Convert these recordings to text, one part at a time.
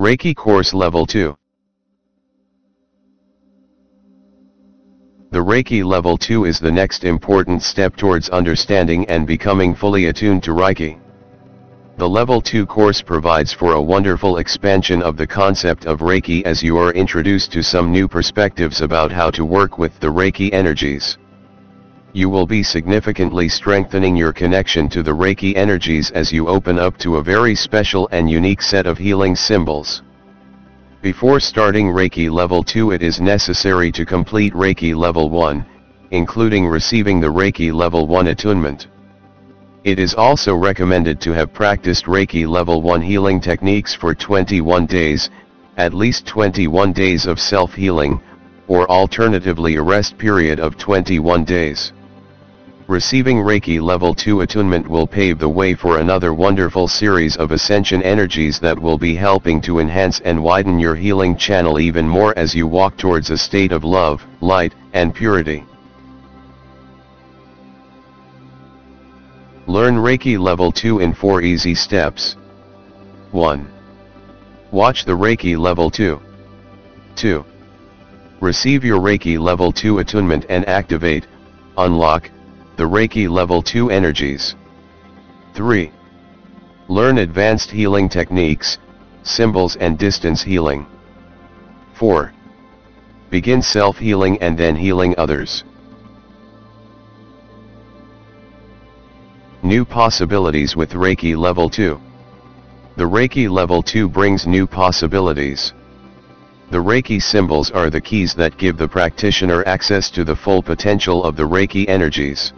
Reiki Course Level 2 The Reiki Level 2 is the next important step towards understanding and becoming fully attuned to Reiki. The Level 2 course provides for a wonderful expansion of the concept of Reiki as you are introduced to some new perspectives about how to work with the Reiki energies. You will be significantly strengthening your connection to the Reiki energies as you open up to a very special and unique set of healing symbols. Before starting Reiki level 2 it is necessary to complete Reiki level 1, including receiving the Reiki level 1 attunement. It is also recommended to have practiced Reiki level 1 healing techniques for 21 days, at least 21 days of self-healing, or alternatively a rest period of 21 days. Receiving Reiki Level 2 attunement will pave the way for another wonderful series of ascension energies that will be helping to enhance and widen your healing channel even more as you walk towards a state of love, light, and purity. Learn Reiki Level 2 in 4 easy steps. 1. Watch the Reiki Level 2. 2. Receive your Reiki Level 2 attunement and activate, unlock, the Reiki Level 2 energies. 3. Learn advanced healing techniques, symbols and distance healing. 4. Begin self-healing and then healing others. New possibilities with Reiki Level 2. The Reiki Level 2 brings new possibilities. The Reiki symbols are the keys that give the practitioner access to the full potential of the Reiki energies.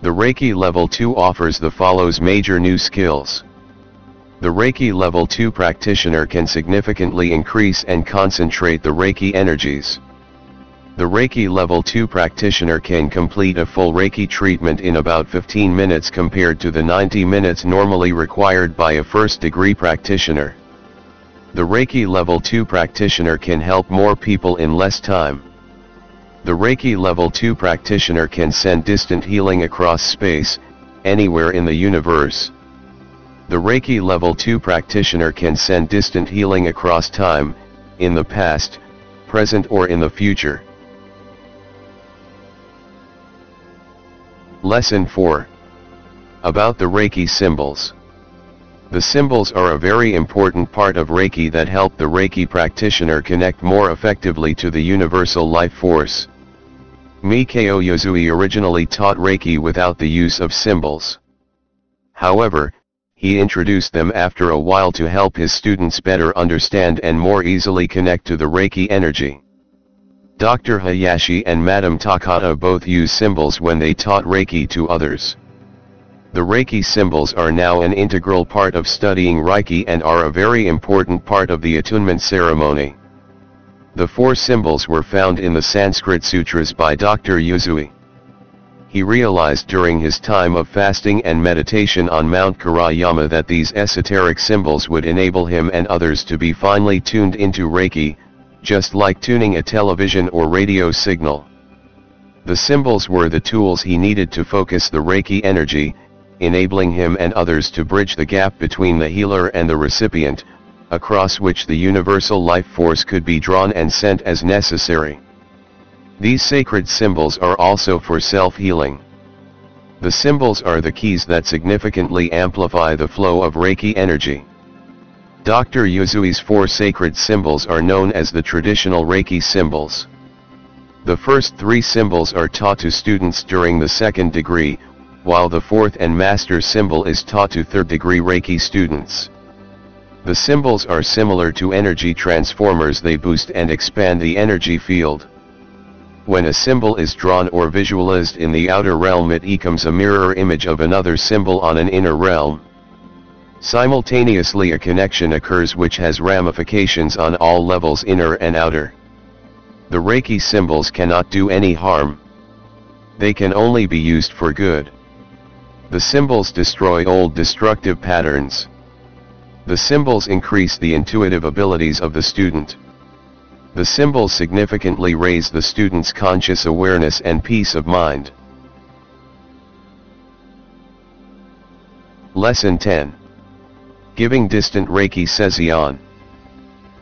The Reiki Level 2 offers the follows major new skills. The Reiki Level 2 practitioner can significantly increase and concentrate the Reiki energies. The Reiki Level 2 practitioner can complete a full Reiki treatment in about 15 minutes compared to the 90 minutes normally required by a first degree practitioner. The Reiki Level 2 practitioner can help more people in less time. The Reiki Level 2 practitioner can send distant healing across space, anywhere in the universe. The Reiki Level 2 practitioner can send distant healing across time, in the past, present or in the future. Lesson 4 About the Reiki Symbols The symbols are a very important part of Reiki that help the Reiki practitioner connect more effectively to the universal life force. Mikao Usui originally taught Reiki without the use of symbols. However, he introduced them after a while to help his students better understand and more easily connect to the Reiki energy. Dr. Hayashi and Madam Takata both use symbols when they taught Reiki to others. The Reiki symbols are now an integral part of studying Reiki and are a very important part of the attunement ceremony. The four symbols were found in the Sanskrit Sutras by Dr. Usui. He realized during his time of fasting and meditation on Mount Kurama that these esoteric symbols would enable him and others to be finely tuned into Reiki, just like tuning a television or radio signal. The symbols were the tools he needed to focus the Reiki energy, enabling him and others to bridge the gap between the healer and the recipient, across which the universal life force could be drawn and sent as necessary. These sacred symbols are also for self-healing. The symbols are the keys that significantly amplify the flow of Reiki energy. Dr. Usui's four sacred symbols are known as the traditional Reiki symbols. The first three symbols are taught to students during the second degree, while the fourth and master symbol is taught to third degree Reiki students. The symbols are similar to energy transformers they boost and expand the energy field. When a symbol is drawn or visualized in the outer realm it becomes a mirror image of another symbol on an inner realm. Simultaneously a connection occurs which has ramifications on all levels inner and outer. The Reiki symbols cannot do any harm. They can only be used for good. The symbols destroy old destructive patterns. The symbols increase the intuitive abilities of the student. The symbols significantly raise the student's conscious awareness and peace of mind. Lesson 10 Giving Distant Reiki Session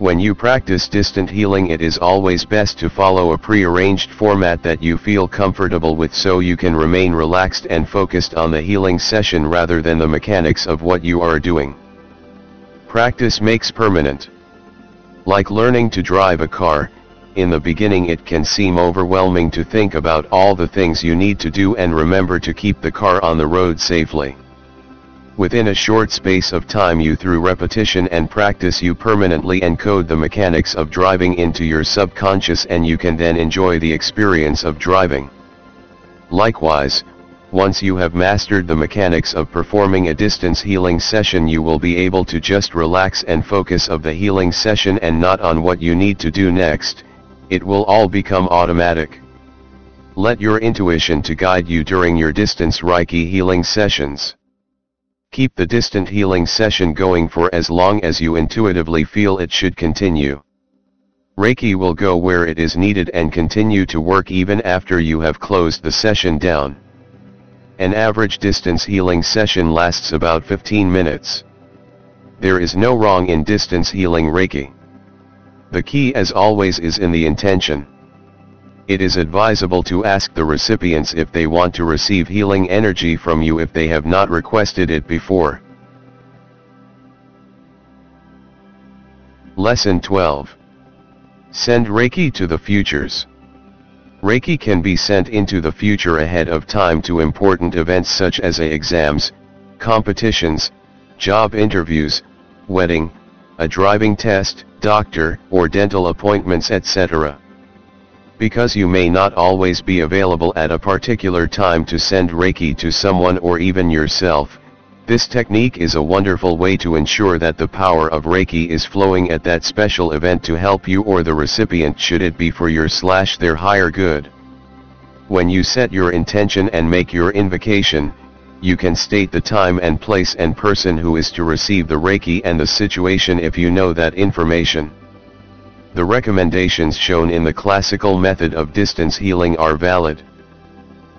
When you practice distant healing it is always best to follow a pre-arranged format that you feel comfortable with so you can remain relaxed and focused on the healing session rather than the mechanics of what you are doing. Practice makes permanent. Like learning to drive a car, in the beginning it can seem overwhelming to think about all the things you need to do and remember to keep the car on the road safely. Within a short space of time you through repetition and practice you permanently encode the mechanics of driving into your subconscious and you can then enjoy the experience of driving. Likewise, once you have mastered the mechanics of performing a distance healing session you will be able to just relax and focus of the healing session and not on what you need to do next, it will all become automatic. Let your intuition to guide you during your distance Reiki healing sessions. Keep the distant healing session going for as long as you intuitively feel it should continue. Reiki will go where it is needed and continue to work even after you have closed the session down. An average distance healing session lasts about 15 minutes. There is no wrong in distance healing Reiki. The key as always is in the intention. It is advisable to ask the recipients if they want to receive healing energy from you if they have not requested it before. Lesson 12 Send Reiki to the futures. Reiki can be sent into the future ahead of time to important events such as exams, competitions, job interviews, wedding, a driving test, doctor, or dental appointments etc because you may not always be available at a particular time to send Reiki to someone or even yourself, this technique is a wonderful way to ensure that the power of Reiki is flowing at that special event to help you or the recipient should it be for your slash their higher good. When you set your intention and make your invocation, you can state the time and place and person who is to receive the Reiki and the situation if you know that information. The recommendations shown in the classical method of distance healing are valid.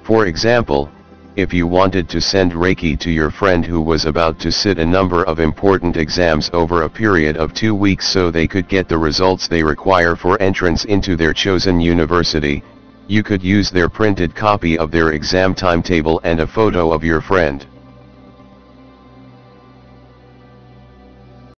For example, if you wanted to send Reiki to your friend who was about to sit a number of important exams over a period of two weeks so they could get the results they require for entrance into their chosen university, you could use their printed copy of their exam timetable and a photo of your friend.